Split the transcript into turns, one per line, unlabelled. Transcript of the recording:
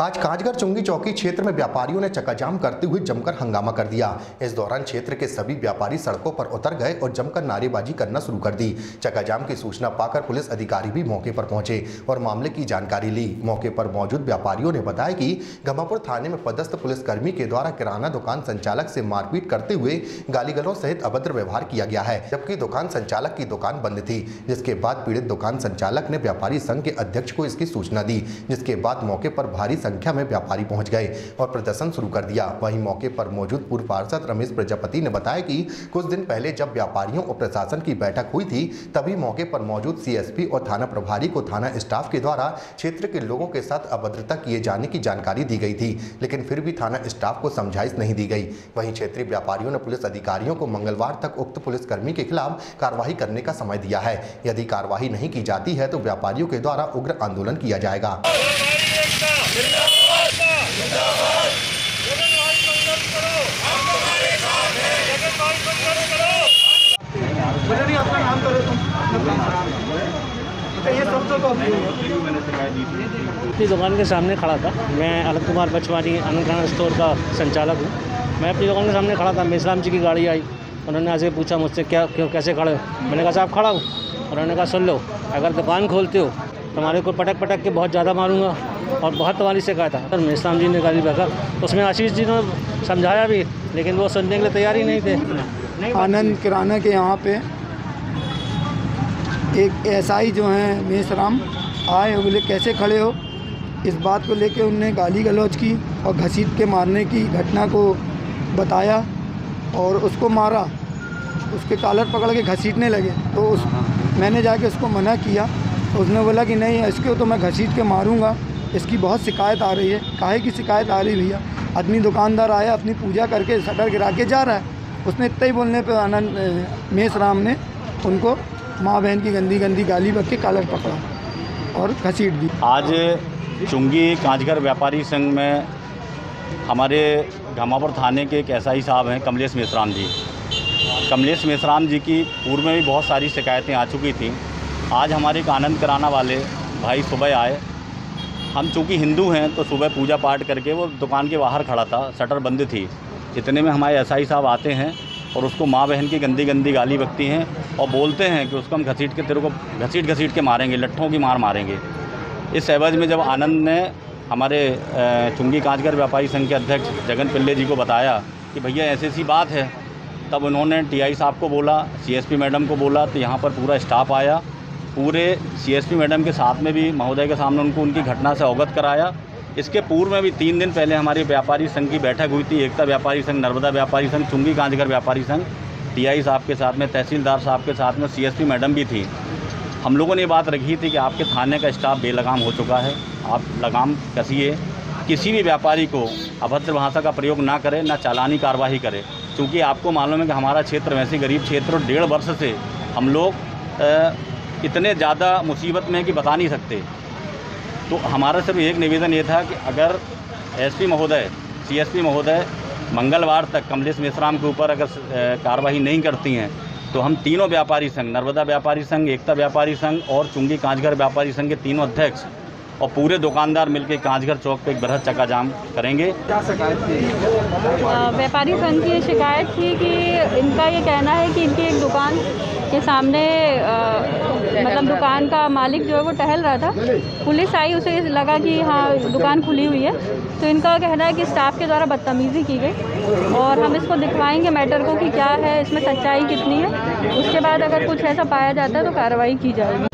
आज कांचगर चुंगी चौकी क्षेत्र में व्यापारियों ने चक्काजाम करते हुए जमकर हंगामा कर दिया। इस दौरान क्षेत्र के सभी व्यापारी सड़कों पर उतर गए और जमकर नारेबाजी करना शुरू कर दी। चक्काजाम की सूचना पाकर पुलिस अधिकारी भी मौके पर पहुँचे और मामले की जानकारी ली। मौके पर मौजूद व्यापारियों ने बताया कि घमापुर थाने में पदस्थ पुलिसकर्मी के द्वारा किराना दुकान संचालक से मारपीट करते हुए गाली गलौज सहित अभद्र व्यवहार किया गया है, जबकि दुकान संचालक की दुकान बंद थी, जिसके बाद पीड़ित दुकान संचालक ने व्यापारी संघ के अध्यक्ष को इसकी सूचना दी, जिसके बाद मौके पर भारी संख्या में व्यापारी पहुँच गए और प्रदर्शन शुरू कर दिया। वहीं मौके पर मौजूद पूर्व पार्षद रमेश प्रजापति ने बताया कि कुछ दिन पहले जब व्यापारियों और प्रशासन की बैठक हुई थी, तभी मौके पर मौजूद सीएसपी और थाना प्रभारी को थाना स्टाफ के द्वारा क्षेत्र के लोगों के साथ अभद्रता किए जाने की जानकारी दी गई थी, लेकिन फिर भी थाना स्टाफ को समझाइश नहीं दी गई। वहीं क्षेत्रीय व्यापारियों ने पुलिस अधिकारियों को मंगलवार तक उक्त पुलिसकर्मी के खिलाफ कार्रवाई करने का समय दिया है। यदि कार्रवाई नहीं की जाती है तो व्यापारियों के द्वारा उग्र आंदोलन किया जाएगा।
अपना
दुकान के सामने खड़ा था, मैं अलग कुमार बचवानी अनग्रहण स्टोर का संचालक हूँ। मैं अपनी दुकान के सामने खड़ा था मेसराम जी की गाड़ी आई। उन्होंने ऐसे पूछा मुझसे, क्या, क्यों, कैसे खड़े हो? मैंने कहा, साहब, खड़ा हूँ। उन्होंने कहा, सुन लो, अगर दुकान खोलते हो तुम्हारे को पटक पटक के बहुत ज़्यादा मारूँगा और बहुत तुम्हारी से कहा था। सर मेसराम जी ने गाली बका उसमें आशीष जी ने समझाया भी, लेकिन वो सुनने के लिए तैयार ही नहीं थे।
आनंद किराना के यहाँ पे एक एसआई जो हैं मेसराम आए बोले, कैसे खड़े हो? इस बात को लेके उनने गाली गलौज की और घसीट के मारने की घटना को बताया और उसको मारा। उसके कालर पकड़ के घसीटने लगे। तो उस, मैंने जाके उसको मना किया। उसने बोला कि नहीं, इसको तो मैं घसीट के मारूँगा। इसकी बहुत शिकायत आ रही है। काहे की शिकायत आ रही भैया। आदमी दुकानदार आया, अपनी पूजा करके शटर गिरा के जा रहा है। उसने इतना ही बोलने पर आनंद मेस राम ने उनको माँ बहन की गंदी गंदी गाली बक के कालर पकड़ा और घसीट दी।
आज चुंगी कांचगर व्यापारी संघ में हमारे घमापुर थाने के एक एसआई साहब हैं, कमलेश मेसराम जी। कमलेश मेसराम जी की पूर्व में भी बहुत सारी शिकायतें आ चुकी थी। आज हमारे एक आनंद कराना वाले भाई सुबह आए। हम चूँकि हिंदू हैं तो सुबह पूजा पाठ करके वो दुकान के बाहर खड़ा था, शटर बंद थी। इतने में हमारे एसआई साहब आते हैं और उसको माँ बहन की गंदी गंदी गाली बकती हैं और बोलते हैं कि उसको हम घसीट के तेरे को घसीट घसीट के मारेंगे, लट्ठों की मार मारेंगे। इस एवज में जब आनंद ने हमारे चुंगी कांचगर व्यापारी संघ के अध्यक्ष जगन पिल्ले जी को बताया कि भैया ऐसी ऐसी बात है, तब उन्होंने टीआई साहब को बोला, सीएसपी मैडम को बोला तो यहाँ पर पूरा स्टाफ आया। पूरे सीएसपी मैडम के साथ में भी महोदय के सामने उनको उनकी घटना से अवगत कराया। इसके पूर्व में भी तीन दिन पहले हमारी व्यापारी संघ की बैठक हुई थी। एकता व्यापारी संघ, नर्मदा व्यापारी संघ, चुंगी कांचगर व्यापारी संघ, टीआई साहब के साथ में, तहसीलदार साहब के साथ में सीएसपी मैडम भी थी। हम लोगों ने ये बात रखी थी कि आपके थाने का स्टाफ बेलगाम हो चुका है। आप लगाम कसिए। किसी भी व्यापारी को अभद्र भाषा का प्रयोग ना करें, ना चालानी कार्रवाई करें। क्योंकि आपको मालूम है कि हमारा क्षेत्र वैसे गरीब क्षेत्र डेढ़ वर्ष से हम लोग इतने ज़्यादा मुसीबत में है कि बता नहीं सकते। तो हमारा सिर्फ़ एक निवेदन ये था कि अगर एसपी महोदय, सीएसपी महोदय मंगलवार तक कमलेश मेश्राम के ऊपर अगर कार्रवाई नहीं करती हैं तो हम तीनों व्यापारी संघ, नर्मदा व्यापारी संघ, एकता व्यापारी संघ और चुंगी कांचघर व्यापारी संघ के तीनों अध्यक्ष और पूरे दुकानदार मिलकर कांचघर चौक पे एक बृहद चक्का जाम करेंगे
अ, व्यापारी संघ की ये शिकायत थी कि इनका ये कहना है कि इनकी एक दुकान के सामने अ, मतलब दुकान का मालिक जो है वो टहल रहा था। पुलिस आई उसे लगा कि हाँ दुकान खुली हुई है। तो इनका कहना है कि स्टाफ के द्वारा बदतमीज़ी की गई और हम इसको दिखवाएँगे मैटर को कि क्या है इसमें सच्चाई कितनी है। उसके बाद अगर कुछ ऐसा पाया जाता है तो कार्रवाई की जाएगी।